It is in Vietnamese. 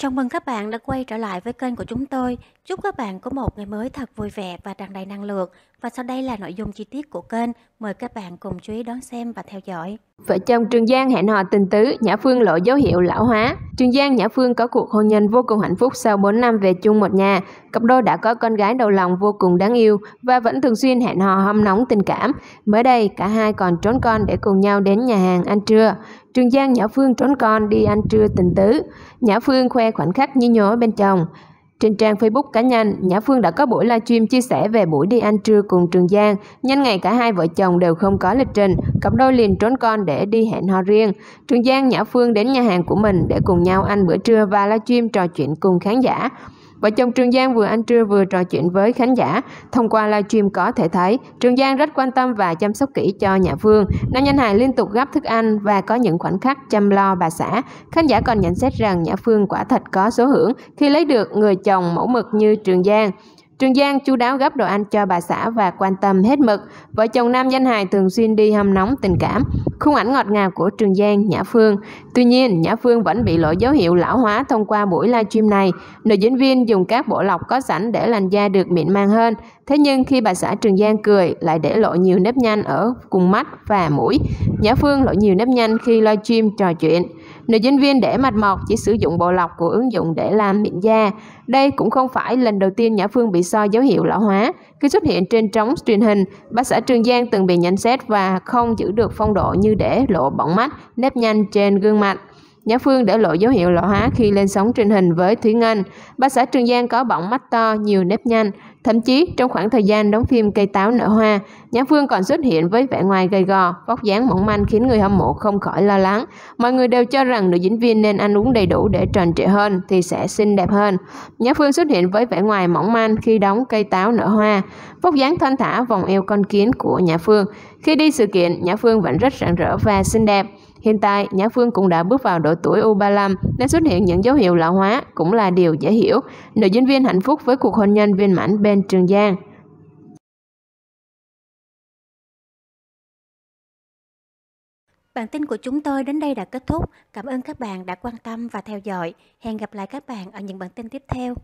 Chào mừng các bạn đã quay trở lại với kênh của chúng tôi. Chúc các bạn có một ngày mới thật vui vẻ và tràn đầy năng lượng. Và sau đây là nội dung chi tiết của kênh. Mời các bạn cùng chú ý đón xem và theo dõi. Vợ chồng Trường Giang hẹn hò tình tứ, Nhã Phương lộ dấu hiệu lão hóa. Trường Giang Nhã Phương có cuộc hôn nhân vô cùng hạnh phúc sau 4 năm về chung một nhà. Cặp đôi đã có con gái đầu lòng vô cùng đáng yêu và vẫn thường xuyên hẹn hò hâm nóng tình cảm. Mới đây, cả hai còn trốn con để cùng nhau đến nhà hàng ăn trưa. Trường Giang Nhã Phương trốn con đi ăn trưa tình tứ. Nhã Phương khoe khoảnh khắc như nhớ bên chồng. Trên trang Facebook cá nhân, Nhã Phương đã có buổi livestream chia sẻ về buổi đi ăn trưa cùng Trường Giang. Nhân ngày cả hai vợ chồng đều không có lịch trình, cặp đôi liền trốn con để đi hẹn hò riêng. Trường Giang, Nhã Phương đến nhà hàng của mình để cùng nhau ăn bữa trưa và livestream trò chuyện cùng khán giả. Vợ chồng Trường Giang vừa ăn trưa vừa trò chuyện với khán giả. Thông qua livestream có thể thấy, Trường Giang rất quan tâm và chăm sóc kỹ cho Nhã Phương. Nam nhân hài liên tục gắp thức ăn và có những khoảnh khắc chăm lo bà xã. Khán giả còn nhận xét rằng Nhã Phương quả thật có số hưởng khi lấy được người chồng mẫu mực như Trường Giang. Trường Giang chú đáo gấp đồ ăn cho bà xã và quan tâm hết mực. Vợ chồng nam danh hài thường xuyên đi hâm nóng tình cảm. Khung ảnh ngọt ngào của Trường Giang, Nhã Phương. Tuy nhiên, Nhã Phương vẫn bị lộ dấu hiệu lão hóa thông qua buổi livestream này. Nữ diễn viên dùng các bộ lọc có sẵn để làn da được mịn màng hơn. Thế nhưng khi bà xã Trường Giang cười lại để lộ nhiều nếp nhăn ở cùng mắt và mũi. Nhã Phương lộ nhiều nếp nhăn khi livestream trò chuyện. Nữ diễn viên để mặt mộc chỉ sử dụng bộ lọc của ứng dụng để làm mịn da. Đây cũng không phải lần đầu tiên Nhã Phương bị soi dấu hiệu lão hóa. Khi xuất hiện trên trống truyền hình, bác xã Trường Giang từng bị nhận xét và không giữ được phong độ như để lộ bọng mắt, nếp nhăn trên gương mặt. Nhã Phương để lộ dấu hiệu lão hóa khi lên sóng truyền hình với Thúy Ngân. bác xã Trường Giang có bọng mắt to, nhiều nếp nhăn. Thậm chí trong khoảng thời gian đóng phim Cây táo nở hoa, Nhã Phương còn xuất hiện với vẻ ngoài gầy gò, vóc dáng mỏng manh khiến người hâm mộ không khỏi lo lắng. Mọi người đều cho rằng nữ diễn viên nên ăn uống đầy đủ để tròn trịa hơn thì sẽ xinh đẹp hơn. Nhã Phương xuất hiện với vẻ ngoài mỏng manh khi đóng Cây táo nở hoa, vóc dáng thanh thả vòng eo con kiến của Nhã Phương. Khi đi sự kiện, Nhã Phương vẫn rất rạng rỡ và xinh đẹp. Hiện tại, Nhã Phương cũng đã bước vào độ tuổi U35 nên xuất hiện những dấu hiệu lão hóa cũng là điều dễ hiểu. Nữ diễn viên hạnh phúc với cuộc hôn nhân viên mãn bên Trường Giang. Bản tin của chúng tôi đến đây đã kết thúc. Cảm ơn các bạn đã quan tâm và theo dõi. Hẹn gặp lại các bạn ở những bản tin tiếp theo.